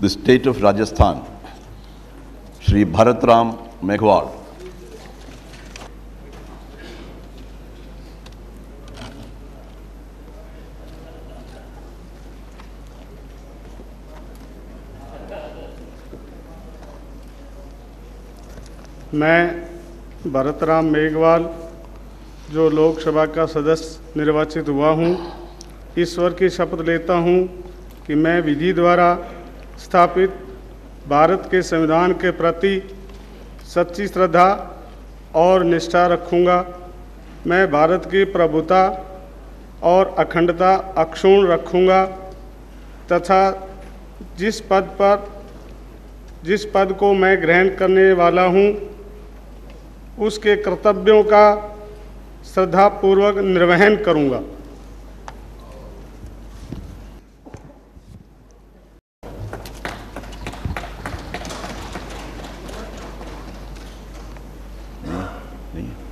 the state of Rajasthan, Shri Bharatram Meghwal. मैं भरतराम मेघवाल जो लोकसभा का सदस्य निर्वाचित हुआ हूँ ईश्वर की शपथ लेता हूँ कि मैं विधि द्वारा स्थापित भारत के संविधान के प्रति सच्ची श्रद्धा और निष्ठा रखूँगा। मैं भारत की प्रभुता और अखंडता अक्षुण रखूँगा तथा जिस पद पर, जिस पद को मैं ग्रहण करने वाला हूँ, उसके कर्तव्यों का श्रद्धापूर्वक निर्वहन करूँगा। नहीं है?